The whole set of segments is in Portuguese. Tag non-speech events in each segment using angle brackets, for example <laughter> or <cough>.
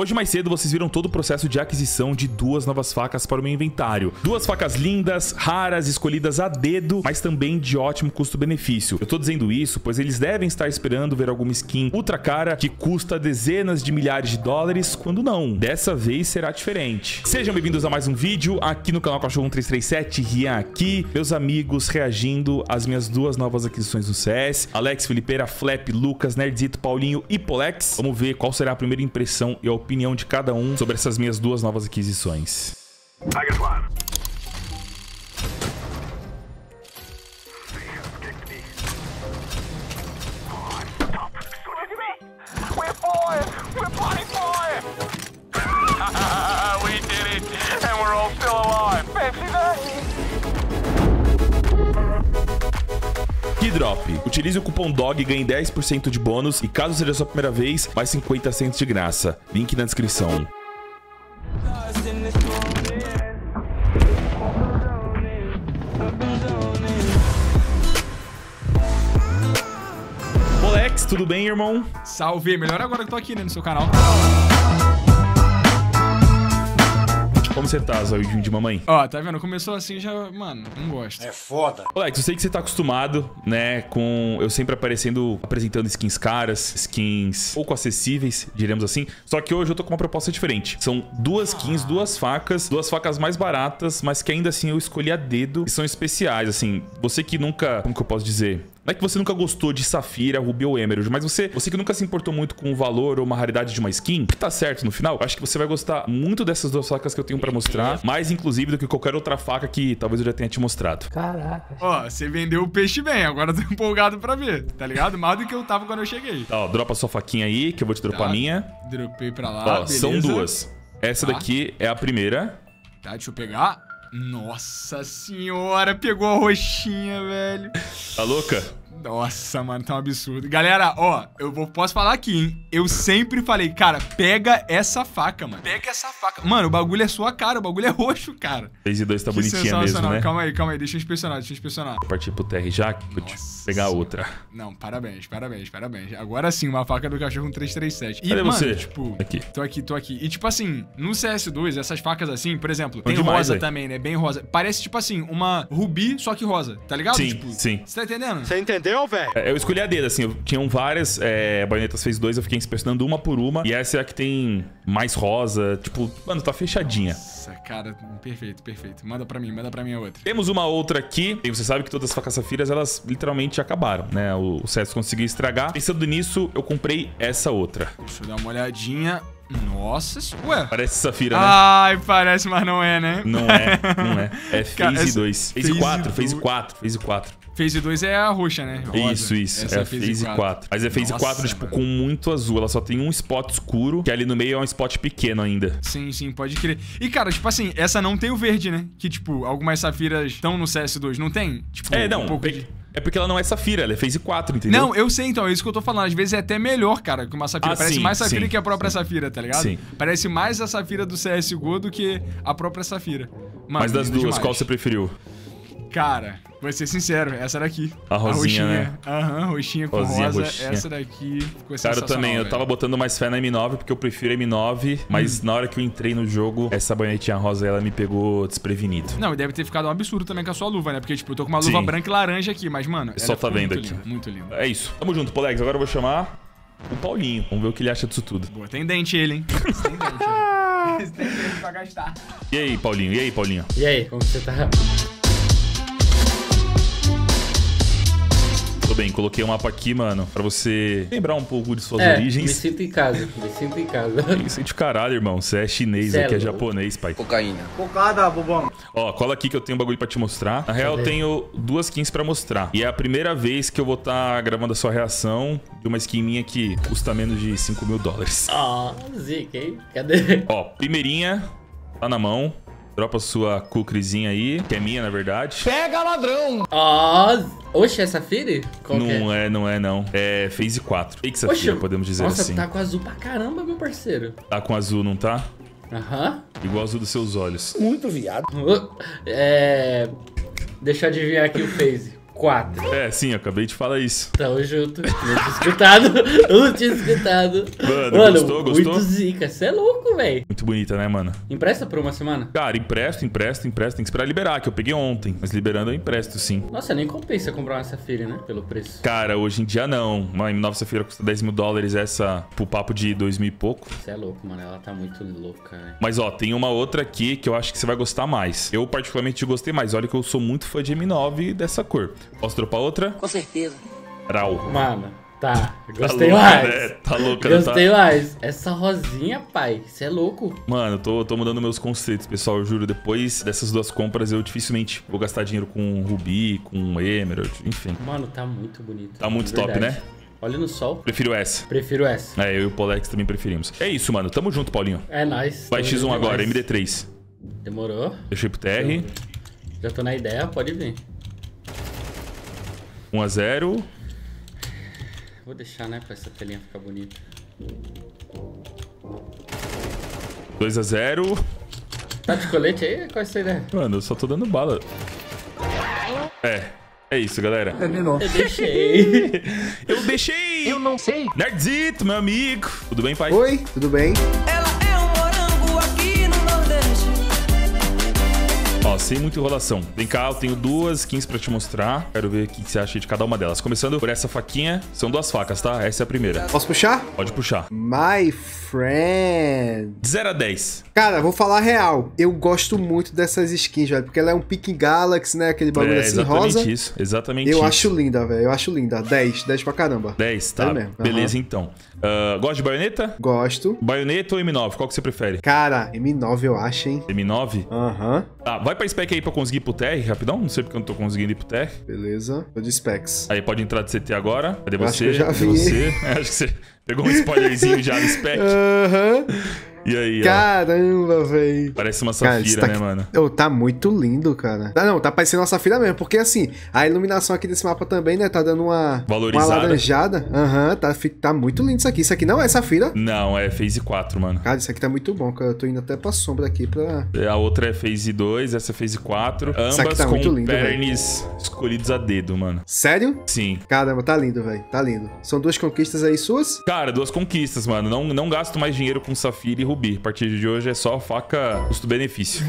Hoje mais cedo vocês viram todo o processo de aquisição de duas novas facas para o meu inventário. Duas facas lindas, raras, escolhidas a dedo, mas também de ótimo custo-benefício. Eu tô dizendo isso pois eles devem estar esperando ver alguma skin ultra cara que custa dezenas de milhares de dólares, quando não. Dessa vez será diferente. Sejam bem-vindos a mais um vídeo aqui no canal Cachorro 1337, Rian aqui, meus amigos reagindo às minhas duas novas aquisições do CS, Alex Felipeira, Flap, Lucas, Nerdzito, Paulinho e Polex. Vamos ver qual será a primeira impressão e a opinião de cada um sobre essas minhas duas novas aquisições. We're Keydrop. Utilize o cupom DOG e ganhe 10% de bônus. E caso seja a sua primeira vez, mais 50 centos de graça. Link na descrição. Molex, tudo bem, irmão? Salve! Melhor agora que eu tô aqui, né, no seu canal. Como você tá, Zoidinho de mamãe? Ó, tá vendo? Começou assim já, mano, não gosto. Moleque, eu sei que você tá acostumado, né, com eu sempre aparecendo, apresentando skins caras, skins pouco acessíveis, diremos assim. Só que hoje eu tô com uma proposta diferente. São duas skins, duas facas, duas facas mais baratas, mas que ainda assim eu escolhi a dedo e são especiais, assim. Você que nunca, como que eu posso dizer? Não é que você nunca gostou de Safira, Ruby ou Emerald, mas você, você que nunca se importou muito com o valor ou uma raridade de uma skin, que tá certo no final, eu acho que você vai gostar muito dessas duas facas que eu tenho pra mostrar, mais inclusive do que qualquer outra faca que talvez eu já tenha te mostrado. Caraca. Ó, você vendeu o peixe bem, agora eu tô empolgado pra ver, tá ligado? Mais do que eu tava quando eu cheguei. Tá, ó, dropa sua faquinha aí, que eu vou te dropar a Tá. minha. Dropei pra lá, Ó, beleza. são duas. Essa Tá. daqui é a primeira. Tá, deixa eu pegar. Nossa senhora, pegou a roxinha, velho. Tá louca? Nossa, mano, tá um absurdo. Galera, ó, eu vou, posso falar aqui, hein? Eu sempre falei, cara, pega essa faca, mano. Pega essa faca. Mano, o bagulho é sua cara, o bagulho é roxo, cara. Phase 2 tá Que bonitinha mesmo, né? Calma aí, calma aí, deixa eu inspecionar, deixa eu inspecionar. Vou partir pro TR já, que vou pegar senhora. outra. Não, parabéns, parabéns, parabéns. Agora sim, uma faca do cachorro 337. E, Cadê mano, você? tipo, Aqui. tô aqui, tô aqui. E tipo assim, no CS2, essas facas assim, por exemplo, tem demais, rosa velho. também, né? Bem rosa. Parece tipo assim, uma rubi, só que rosa, tá ligado? Sim, tipo, sim. Você tá entendendo? Você entendeu, velho? É, Eu escolhi a dedo, assim, eu tinham várias é, baionetas Phase 2, eu fiquei inspecionando uma por uma. E essa é a que tem mais rosa, tipo, mano, tá fechadinha. Nossa, cara, perfeito, perfeito. Manda pra mim, manda pra mim a outra. Temos uma outra aqui, e você sabe que todas as facas safiras, elas literalmente acabaram, né? O, o CS conseguiu estragar. Pensando nisso, eu comprei essa outra. Deixa eu dar uma olhadinha. Nossa, ué. Parece safira, né? Ai, parece, mas não é, né? Não é, não é. É <laughs> Phase essa- 2. Phase Phase 4, Phase dois. 4, Phase 4. Phase 2 é a roxa, né? Rosa. Isso, isso. Essa é a Phase 4. Mas é Phase Nossa, 4, tipo, mano. com muito azul. Ela só tem um spot escuro, que ali no meio é um spot pequeno ainda. Sim, sim, pode crer. E, cara, tipo assim, essa não tem o verde, né? Que, tipo, algumas safiras estão no CS2, não tem? Tipo, É, não. um pouco é, de... é porque ela não é safira, ela é Phase 4, entendeu? Não, eu sei, então, é isso que eu tô falando. Às vezes é até melhor, cara, que uma safira. Ah, Parece sim, mais safira sim, que a própria safira, tá ligado? Sim. Parece mais a safira do CSGO do que a própria safira. Mano, Mas das duas, demais. qual você preferiu? Cara, vou ser sincero, essa daqui. A rosinha, né? Aham, roxinha com Rosinha, rosa. roxinha. Essa daqui ficou Cara, eu também, eu velho. tava botando mais fé na M9, porque eu prefiro a M9, mas Hum. na hora que eu entrei no jogo, essa baionetinha rosa, ela me pegou desprevenido. Não, e deve ter ficado um absurdo também com a sua luva, né? Porque, tipo, eu tô com uma luva Sim. branca e laranja aqui, mas, mano. Só tá vendo muito aqui. linda, muito lindo. É isso. Tamo junto, Polex. Agora eu vou chamar o Paulinho. Vamos ver o que ele acha disso tudo. Boa, tem dente ele, hein? <laughs> tem dente, hein? tem dente pra gastar. E aí, Paulinho? E aí, Paulinho? E aí, como você tá? Tudo bem, coloquei um mapa aqui, mano, pra você lembrar um pouco de suas É, me origens. sinto em casa, me sinto em casa. <laughs> É de caralho, irmão. Você é chinês, é aqui é japonês, pai. Focada, bobão. Ó, cola aqui que eu tenho um bagulho pra te mostrar. Na real, eu tenho duas skins pra mostrar. E é a primeira vez que eu vou estar gravando a sua reação de uma skin minha que custa menos de 5 mil dólares. Ó, zica, hein? Cadê? Ó, primeirinha, tá na mão. Dropa sua cucrizinha aí, que é minha, na verdade. Ó, oxe, é Safiri? Qual Não é, não é, não. É Phase 4. Fake Oxe, Safira, podemos dizer nossa, assim. tá com azul pra caramba, meu parceiro. Tá com azul, não tá? Aham. Igual azul dos seus olhos. Uh, É... Deixa eu adivinhar aqui o phase. 4. É, sim, eu acabei de falar isso. Tamo junto. Não tinha escutado. Eu não tinha escutado. Mano, gostou, muito gostou? zica. Você é louco, velho. Muito bonita, né, mano? Empresta por uma semana? Cara, empresto, empresto, empresto. Tem que esperar liberar, que eu peguei ontem. Mas liberando eu empresto, sim. Nossa, nem compensa comprar uma Safira, né? Pelo preço. Cara, hoje em dia não. Uma M9 Safira custa 10 mil dólares, essa pro papo de 2 mil e pouco. Você é louco, mano. Ela tá muito louca, né? Mas ó, tem uma outra aqui que eu acho que você vai gostar mais. Eu particularmente gostei mais. Olha que eu sou muito fã de M9 dessa cor. Posso dropar outra? Com certeza. Rau. Mano, tá. Tá Gostei louca, mais. né? Tá louca, né? Gostei Tá... mais. Essa rosinha, pai. Você é louco. Mano, eu tô, tô mudando meus conceitos, pessoal. Eu juro, depois dessas duas compras, eu dificilmente vou gastar dinheiro com Ruby, com Emerald, enfim. Mano, tá muito bonito. Tá muito top, verdade. né? Olha no sol. Prefiro essa. Prefiro essa. É, eu e o Polex também preferimos. É isso, mano. Tamo junto, Paulinho. É nóis. Vai Tamo X1 junto agora, demais. MD3. Demorou. Deixei pro TR. Já tô na ideia, pode vir. 1x0. Vou deixar, né, pra essa telinha ficar bonita. 2x0. Tá de colete aí? Qual é a sua ideia? Mano, eu só tô dando bala. É. É isso, galera. Eu deixei. <laughs> Eu deixei! Eu não sei. Nerdzito, meu amigo. Tudo bem, pai? Oi, tudo bem? Ela Ó, sem muita enrolação. Vem cá, eu tenho duas skins pra te mostrar. Quero ver o que você acha de cada uma delas. Começando por essa faquinha. São duas facas, tá? Essa é a primeira. Posso puxar? Pode puxar. My friend. De 0 a 10. Cara, vou falar a real. Eu gosto muito dessas skins, velho. Porque ela é um Pink Galaxy, né? Aquele bagulho é assim exatamente rosa. isso. Exatamente Eu isso. acho linda, velho. Eu acho linda. 10. 10 pra caramba. 10, tá? Sério mesmo. Beleza, então. Ah, gosta de baioneta? Gosto. Baioneta ou M9? Qual que você prefere? Cara, M9 eu acho, hein? M9? Aham. Tá, vai pra spec aí pra conseguir ir pro TR, rapidão. Não sei porque eu não tô conseguindo ir pro TR. Beleza. Tô de specs. Aí pode entrar de CT agora. Cadê Eu acho você? que eu já Cadê vi. você? <laughs> Acho que você pegou um spoilerzinho já no spec. <laughs> Aham. E aí, ó. Caramba, velho. Parece uma Cara, safira, tá... né, mano? Ô, tá muito lindo, cara. Tá, não, tá parecendo uma safira mesmo. Porque assim, a iluminação aqui desse mapa também, né? Tá dando uma. Valorizada. Uma laranjada. Aham, tá, fi- tá muito lindo isso aqui. Isso aqui não é safira. Não, é Phase 4, mano. Cara, isso aqui tá muito bom, cara. Eu tô indo até pra sombra aqui pra. A outra é Phase 2, essa é Phase 4. Isso aqui Ambas tá com muito lindo, patterns escolhidos a dedo, mano. Sério? Sim. Caramba, tá lindo, velho. Tá lindo. São duas conquistas aí suas? Cara, duas conquistas, mano. Não, não gasto mais dinheiro com Safira e Rubi. A partir de hoje é só faca custo-benefício.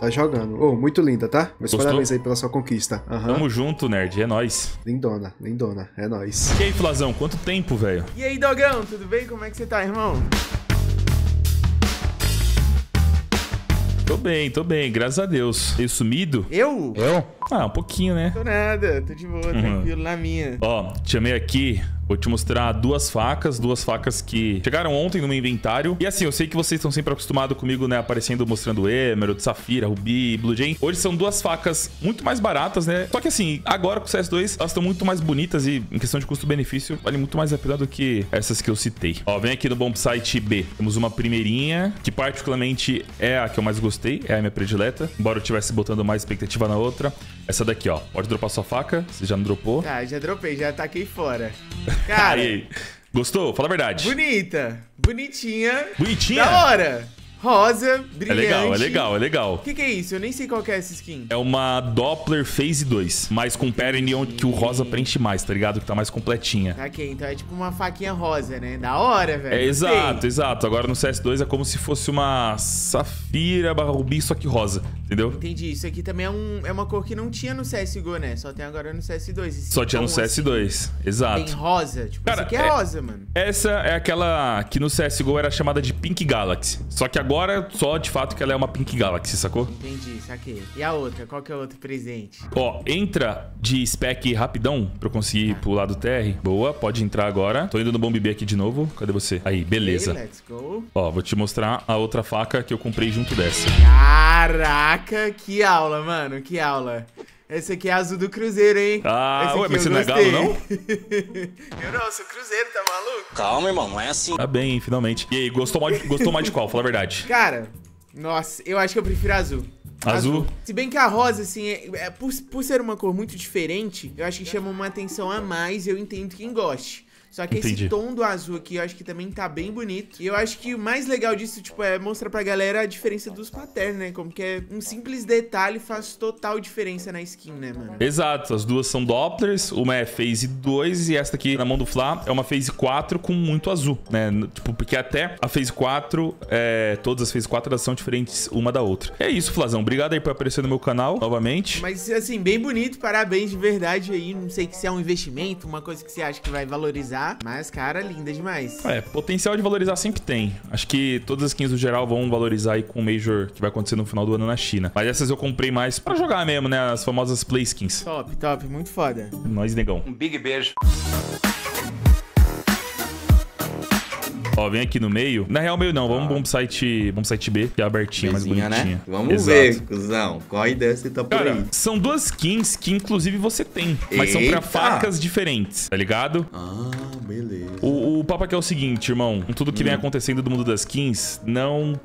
Tá jogando. Ô, muito linda, tá? Meus Gostou? parabéns aí pela sua conquista. Aham. Tamo junto, nerd. É nóis. Lindona, lindona. É nóis. E aí, Filazão, quanto tempo, velho? E aí, Dogão, tudo bem? Como é que você tá, irmão? Tô bem, tô bem, graças a Deus. Meio sumido? Eu? Eu? Ah, um pouquinho, né? Tô nada, tô de boa, Uhum. tranquilo na minha. Ó, te chamei aqui. Vou te mostrar duas facas, duas facas que chegaram ontem no meu inventário. E assim, eu sei que vocês estão sempre acostumados comigo, né? Aparecendo, mostrando Emerald, Safira, Ruby, Blue Jay. Hoje são duas facas muito mais baratas, né? Só que assim, agora com o CS2, elas estão muito mais bonitas e em questão de custo-benefício, vale muito mais a pena do que essas que eu citei. Ó, vem aqui no Bombsite B. Temos uma primeirinha, que particularmente é a que eu mais gostei, é a minha predileta. Embora eu estivesse botando mais expectativa na outra. Essa daqui, ó. Pode dropar sua faca, você já não dropou. Tá, já dropei, já taquei fora. <laughs> Cara, Aí, gostou? Fala a verdade. bonita, bonitinha, Bonitinha? da hora. Rosa, É brilhante. legal, é legal, é legal. O que que é isso? Eu nem sei qual que é essa skin. É uma Doppler Phase 2, mas com pattern onde que o rosa preenche mais, tá ligado? Que tá mais completinha. Ok, então é tipo uma faquinha rosa, né? Da hora, velho. É, exato, exato. Agora no CS2 é como se fosse uma safira barra rubi, só que rosa, entendeu? Entendi. Isso aqui também é, um, é uma cor que não tinha no CSGO, né? Só tem agora no CS2. Esse Só tinha no tom, assim, CS2, Tem exato. rosa. Tipo, Cara, isso aqui é, é- rosa, mano. Essa é aquela que no CSGO era chamada de Pink Galaxy. Só que agora, só de fato que ela é uma Pink Galaxy, sacou? Entendi, saquei. E a outra? Qual que é o outro presente? Ó, entra de spec rapidão pra eu conseguir ir pro lado TR. Boa, pode entrar agora. Tô indo no Bomb B aqui de novo. Cadê você? Aí, beleza. Ok, let's go. Ó, vou te mostrar a outra faca que eu comprei junto dessa. Caraca, que aula, mano, que aula. Essa aqui é azul do Cruzeiro, hein? Ah, Essa ué, mas eu você não é galo, <laughs> eu não, sou Cruzeiro, tá maluco? Calma, irmão, não é assim. Tá bem, hein, finalmente. E aí, gostou mais, gostou mais de qual? Fala a verdade. Cara, nossa, eu acho que eu prefiro azul. Azul? Se bem que a rosa, assim, é, é- por, por ser uma cor muito diferente, eu acho que chama uma atenção a mais e eu entendo quem goste. Só que Entendi. esse tom do azul aqui eu acho que também tá bem bonito. E eu acho que o mais legal disso, tipo, é mostrar pra galera a diferença dos patterns, né? Como que é um simples detalhe faz total diferença na skin, né, mano? Exato, as duas são Dopplers, uma é Phase 2 e esta aqui na mão do Fla é uma Phase 4 com muito azul, né? Tipo, porque até a Phase 4, é, todas as Phase 4 elas são diferentes uma da outra. É isso, Flazão. Obrigado aí por aparecer no meu canal novamente. Mas, assim, bem bonito, parabéns de verdade aí. Não sei se é um investimento, uma coisa que você acha que vai valorizar. Mas, cara, linda demais. É, potencial de valorizar sempre tem. Acho que todas as skins no geral vão valorizar aí com o Major que vai acontecer no final do ano na China. Mas essas eu comprei mais pra jogar mesmo, né? As famosas Play Skins. Top, top, muito foda. Nós, negão. Um big beijo. Ó, vem aqui no meio. Na real, meio não. Vamos, vamos pro site, vamos pro site B, que é abertinha, mais Bezinha, bonitinha. né? Vamos Exato. ver, cuzão. Qual a ideia você tá por Cara, aí? são duas skins que inclusive você tem, mas são pra Eita! facas diferentes, tá ligado? Ah, beleza. O, o papo aqui é o seguinte, irmão. Com tudo que vem acontecendo do mundo das skins, não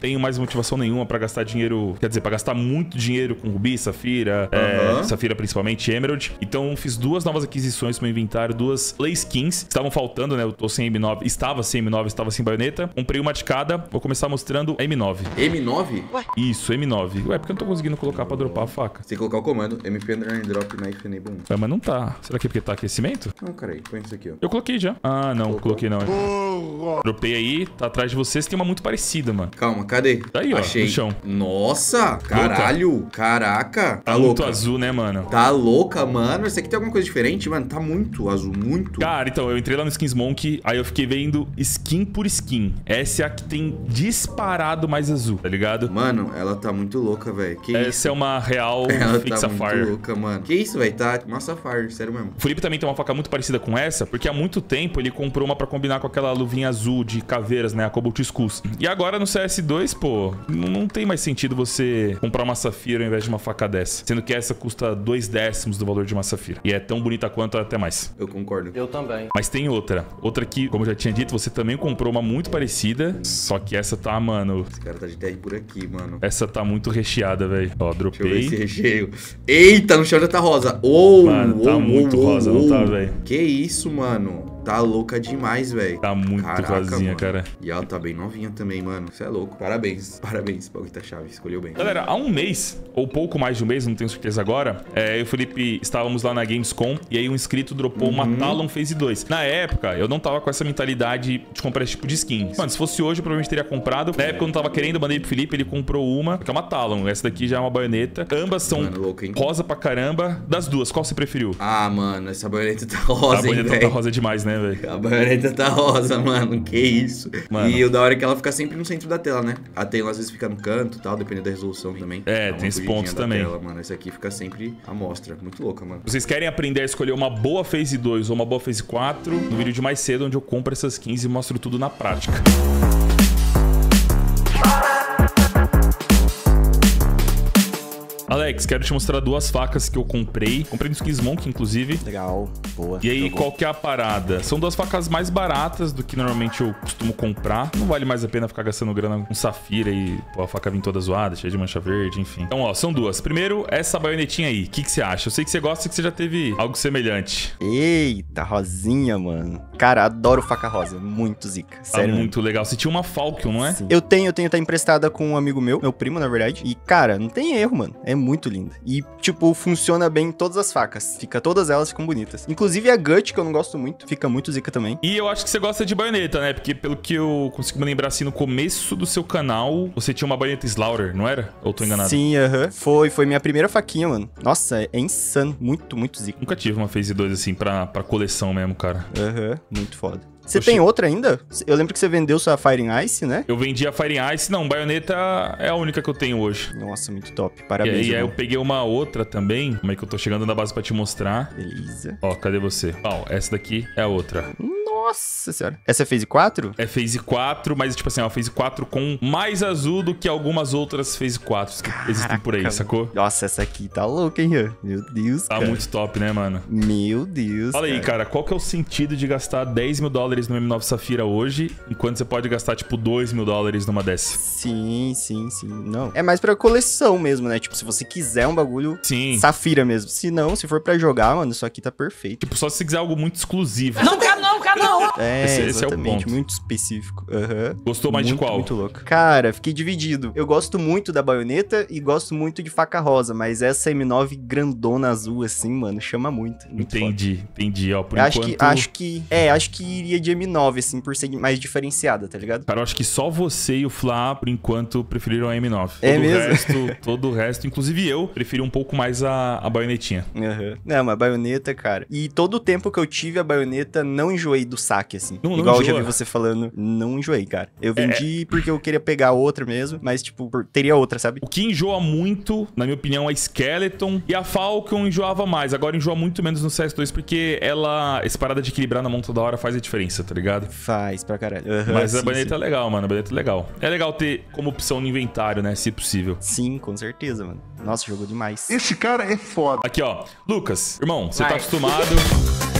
tenho mais motivação nenhuma pra gastar dinheiro. Quer dizer, pra gastar muito dinheiro com Rubi, Safira, é, Aham. Safira principalmente, Emerald. Então fiz duas novas aquisições pro meu inventário, duas Play Skins. Estavam faltando, né? Eu tô sem M9. Estava sem M9, estava sem baioneta. Comprei uma de cada. Vou começar mostrando a M9. M9? Isso, M9. Ué, porque eu não tô conseguindo colocar pra dropar a faca? Você colocar o comando MP drop knife enable 1. Ué, mas não tá. Será que é porque tá aquecimento? Não, cara aí, põe isso aqui, ó. Eu coloquei já. Ah, não, coloquei não. Dropei aí, tá atrás de vocês, tem uma muito parecida, mano. Calma, cadê? Tá aí, ó, Achei. no chão. Nossa, caralho. Caraca. Tá Tá muito louca. azul, né, mano? Tá louca, mano. Esse aqui tem alguma coisa diferente, mano? Tá muito azul, muito. Cara, então, eu entrei lá no Skins Monkey, aí eu fiquei vendo skin por skin. Essa é a que tem disparado mais azul, tá ligado? Mano, ela tá muito louca, velho. Que Essa isso? é uma real <laughs> Ela Fake tá muito louca, mano. Que isso, velho? Tá uma Sapphire, sério mesmo. O Felipe também tem uma faca muito parecida com essa, porque há muito tempo ele comprou uma pra combinar com aquela luvinha azul de caveiras, né? A Cobalt Skulls. E agora no CS2, pô, não, não tem mais sentido você comprar uma Safira ao invés de uma faca dessa. Sendo que essa custa dois décimos do valor de uma Safira. E é tão bonita quanto até mais. Eu concordo. Eu também. Mas tem outra. Outra que, como eu já tinha dito, você também comprou uma muito parecida. Só que essa tá, mano. Esse cara tá de TR por aqui, mano. Essa tá muito recheada, velho. Ó, Deixa eu ver esse dropei. recheio. Eita, no chão já tá rosa. Ô, Mano, tá ô, muito ô, rosa, não tá, velho? Que isso, mano? Tá louca demais, velho. Tá muito Caraca, rosinha, mano. cara. E ela tá bem novinha também, mano. Você é louco. Parabéns. <laughs> Parabéns, Paulita Chave. Escolheu bem. Galera, há um mês, ou pouco mais de um mês, não tenho certeza agora, é, eu e o Felipe estávamos lá na Gamescom e aí um inscrito dropou uma Uhum. Talon Phase 2. Na época, eu não tava com essa mentalidade de comprar esse tipo de skin. Mano, se fosse hoje, eu provavelmente teria comprado. Na época eu não tava querendo, eu mandei pro Felipe, ele comprou uma, que é uma Talon. Essa daqui já é uma baioneta. Ambas são Mano, louco, hein? rosa pra caramba. Das duas, qual você preferiu? Ah, mano, essa baioneta tá a rosa, hein, baioneta tá velho. rosa demais, né, velho? A baioneta tá rosa, mano. Que isso. Mano. E o da hora é que ela fica sempre no centro da tela, né? A tela às vezes fica no canto e tal, dependendo da resolução também. É, tem pontos da também. Tela, mano. Essa aqui fica sempre à mostra. Muito louca, mano. Vocês querem aprender a escolher uma boa Phase 2 ou uma boa Phase 4? No vídeo de mais cedo, onde eu compro essas skins e mostro tudo na prática. Alex, quero te mostrar duas facas que eu comprei. Comprei no Skins Monk, inclusive. Legal, boa. E aí, qual que é a parada? São duas facas mais baratas do que normalmente eu costumo comprar. Não vale mais a pena ficar gastando grana com safira e pô, a faca vir toda zoada, cheia de mancha verde, enfim. Então, ó, são duas. Primeiro, essa baionetinha aí. O que, que você acha? Eu sei que você gosta e que você já teve algo semelhante. Eita, rosinha, mano. Cara, adoro faca rosa. Muito zica. Tá Sério. muito legal. Você tinha uma Falcon, não é? Sim. Eu tenho, eu tenho, tá emprestada com um amigo meu, meu primo, na verdade. E, cara, não tem erro, mano. É muito linda. E, tipo, funciona bem em todas as facas. Fica, todas elas ficam bonitas. Inclusive a Gut, que eu não gosto muito, fica muito zica também. E eu acho que você gosta de baioneta, né? Porque pelo que eu consigo me lembrar assim, no começo do seu canal, você tinha uma baioneta Slaughter, não era? Ou tô enganado? Sim, aham. Foi, foi minha primeira faquinha, mano. Nossa, é insano. Muito, muito zica. Nunca tive uma Phase 2 assim pra, pra coleção mesmo, cara. Aham, muito foda. Você Oxi. tem outra ainda? Eu lembro que você vendeu sua Fire Ice, né? Eu vendi a Fire Ice, não, baioneta é a única que eu tenho hoje. Nossa, muito top. E Parabéns, aí, aí eu peguei uma outra também. Como é que eu tô chegando na base pra te mostrar? Beleza. Ó, cadê você? Ó, essa daqui é a outra. Nossa senhora. Essa é phase 4? É Phase 4, mas tipo assim, é uma Phase 4 com mais azul do que algumas outras Phase 4 que existem por aí, Caraca, sacou? Nossa, essa aqui tá louca, hein, Rian? Meu Deus, Tá cara. muito top, né, mano? Meu Deus, Fala aí, cara, qual que é o sentido de gastar 10 mil dólares no M9 Safira hoje, enquanto você pode gastar, tipo, 2 mil dólares numa dessa? Sim, sim, sim. Não. É mais pra coleção mesmo, né? Tipo, se você quiser um bagulho Sim. safira mesmo. Se não, se for pra jogar, mano, isso aqui tá perfeito. Tipo, só se você quiser algo muito exclusivo. Não quero não, quero não. É, Esse- esse é exatamente. muito específico. Aham. Gostou mais de muito, qual? Muito louco. Cara, fiquei dividido. Eu gosto muito da baioneta e gosto muito de faca rosa, mas essa M9 grandona azul, assim, mano, chama muito. muito foda. Entendi, entendi, ó. Por Eu acho enquanto... que, acho que. É, acho que iria de M9, assim, por ser mais diferenciada, tá ligado? Cara, eu acho que só você e o Flá, por enquanto, preferiram a M9. É todo mesmo? O resto, todo o resto, inclusive eu, preferi um pouco mais a, a baionetinha. Aham. Não, mas baioneta, cara. E todo o tempo que eu tive a baioneta, não enjoei do saque, assim. Não- não Igual eu já. É, vi você falando, não enjoei, cara. Eu vendi porque eu queria pegar outra mesmo, mas, tipo, por- teria outra, sabe? O que enjoa muito, na minha opinião, é a Skeleton e a Falcon enjoava mais. Agora enjoa muito menos no CS2 porque ela, essa parada de equilibrar na mão toda hora faz a diferença, tá ligado? Faz pra caralho. Aham, Mas a sim, baioneta sim. é legal, mano. A baioneta é legal. É legal ter como opção no inventário, né? Se possível. Sim, com certeza, mano. Nossa, jogou demais. Esse cara é foda. Aqui, ó. Lucas, irmão, você tá acostumado. <laughs>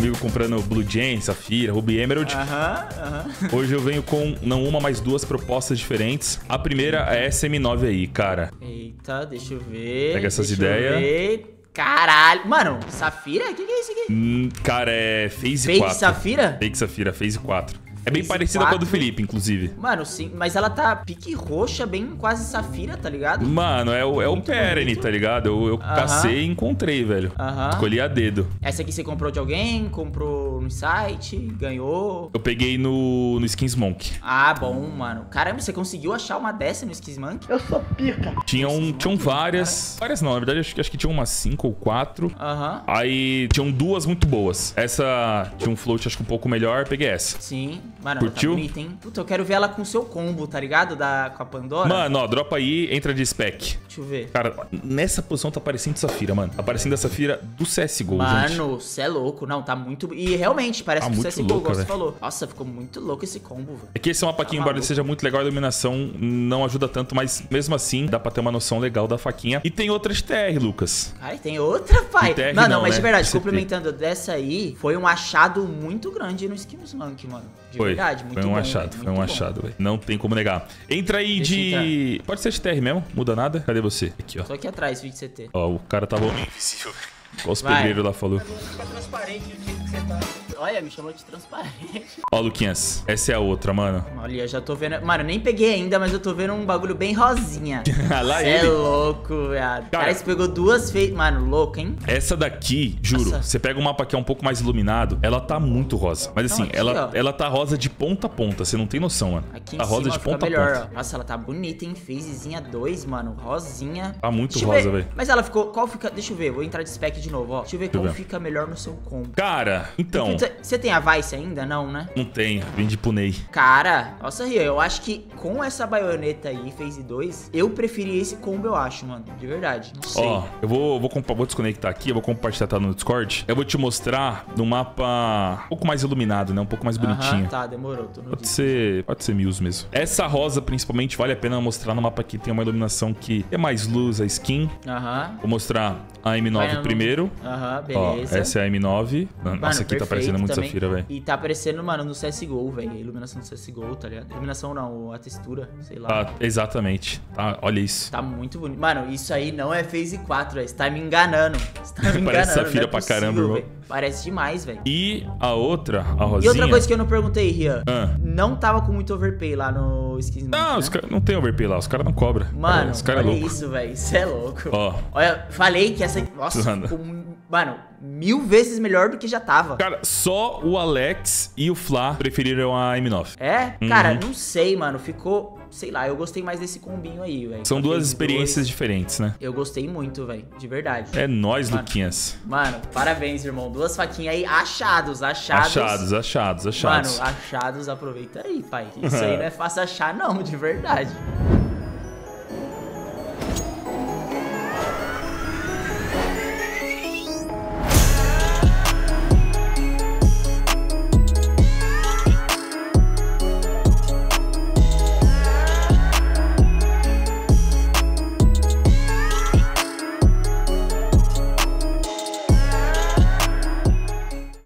comigo comprando Blue Jane, Safira, Ruby Emerald. Aham, aham. Hoje eu venho com não uma, mas duas propostas diferentes. A primeira é essa M9 aí, cara. Eita, deixa eu ver. Pega essas ideias. Caralho. Mano, Safira? O que, que é isso aqui? Hum, cara, é Phase Fake 4. Safira? Fake Safira, Phase 4. É bem parecida com a do 4. Felipe, inclusive. Mano, sim, mas ela tá pique roxa, bem quase safira, tá ligado? Mano, é o, é o Perene, tá ligado? Eu, eu Aham. cacei e encontrei, velho. Aham. Escolhi a dedo. Essa aqui você comprou de alguém, comprou no site, ganhou. Eu peguei no, no Skins Monk. Ah, bom, mano. Caramba, você conseguiu achar uma dessa no Skismank? Eu sou pica. Tinham, tinham várias. Várias não, na verdade acho, que- acho que tinha umas cinco ou quatro. Aham. Aí tinham duas muito boas. Essa tinha um float acho que um pouco melhor, peguei essa. Sim. Mano, Curtiu? ela tá bonita, hein? Puta, eu quero ver ela com o seu combo, tá ligado? Da, com a Pandora. Mano, ó, dropa aí, entra de spec. Deixa eu ver. Cara, nessa posição tá parecendo Safira, mano. Tá parecendo a Safira do CSGO. Mano, você é louco. Não, tá muito. E realmente, parece Tá que o muito CSGO, louca, você falou. Nossa, ficou muito louco esse combo, velho. É que esse mapa aqui, Tá embora ele seja muito legal, a iluminação não ajuda tanto, mas mesmo assim dá pra ter uma noção legal da faquinha. E tem outras TR, Lucas. Cara, tem outra, pai. TR não, não, não, mas né? de verdade, complementando dessa aí, foi um achado muito grande no Skills Monkey, mano. De Foi, verdade, muito foi um bom, achado, velho, foi muito um bom. achado, velho. Não tem como negar. Entra aí Deixa de... Pode ser de TR mesmo, muda nada. Cadê você? Aqui, ó. Tô aqui atrás, vídeo CT. Ó, o cara tava invisível. Igual os pedreiros lá falou. transparente do jeito que você tá. Olha, me chamou de transparente. Ó, Luquinhas, essa é a outra, mano. Olha, eu já tô vendo. Mano, eu nem peguei ainda, mas eu tô vendo um bagulho bem rosinha. <laughs> Lá é ele. louco, viado. Cara- você pegou duas feitas. Mano, louco, hein? Essa daqui, juro, Nossa. você pega um mapa que é um pouco mais iluminado, ela tá muito rosa. Mas assim, aqui, ela, ó. ela tá rosa de ponta a ponta, você não tem noção, mano. Aqui em tá rosa cima de fica ponta a melhor, ponta. ó. Nossa, ela tá bonita, hein? Phasezinha 2, mano. Rosinha. Tá muito Deixa rosa, velho. Mas ela ficou. Qual fica. Deixa eu ver, vou entrar de spec de novo, ó. Deixa eu ver Deixa qual ver. fica melhor no seu combo. Cara, então, Você- tem a Vice ainda? Não, né? não tem, vem de punei. Cara, nossa, Ria, eu acho que com essa baioneta aí, Phase 2, eu preferi esse combo, eu acho, mano. De verdade. Não sei. Ó, eu vou, vou, vou desconectar aqui, eu vou compartilhar tá no Discord. Eu vou te mostrar no mapa um pouco mais iluminado, né? Um pouco mais bonitinho. tá, demorou. Tô no Pode ser, pode ser Muse mesmo. Essa rosa, principalmente, vale a pena mostrar no mapa que tem uma iluminação que é mais luz, a skin. Aham. Vou mostrar a M9 Vai no- primeiro. Aham, Ó, beleza. essa é a M9. Nossa, Mano, aqui tá parecendo muito também. Safira, velho. E tá aparecendo, mano, no CSGO, velho. A iluminação do CSGO, tá ligado? Iluminação não, a textura, sei lá. Tá, exatamente. Tá, olha isso. Tá muito bonito. Mano, isso aí não é Phase 4, velho. Você tá me enganando. Você tá me <laughs> enganando. Parece é Safira pra possível, caramba, irmão. Parece demais, velho. E a outra, a rosinha... E outra coisa que eu não perguntei, Rian. Ah. Não tava com muito overpay lá no Skins Não, né? caras não tem overpay lá, os caras não cobram. Mano, os caras é olha louco. isso, velho. Isso é louco. Ó. Olha, falei que essa. Nossa, Mano. ficou, mano, mil vezes melhor do que já tava. Cara, só o Alex e o Fla preferiram a M9. É? Cara, Uhum. não sei, mano. Ficou. Sei lá, eu gostei mais desse combinho aí, velho. São duas experiências dois. diferentes, né? Eu gostei muito, velho. De verdade. É nóis, Mano. Luquinhas. Mano, parabéns, irmão. Duas faquinhas aí achados, achados. Achados, achados, achados. Mano, achados, aproveita aí, pai. Isso aí <laughs> não é fácil achar, não, de verdade.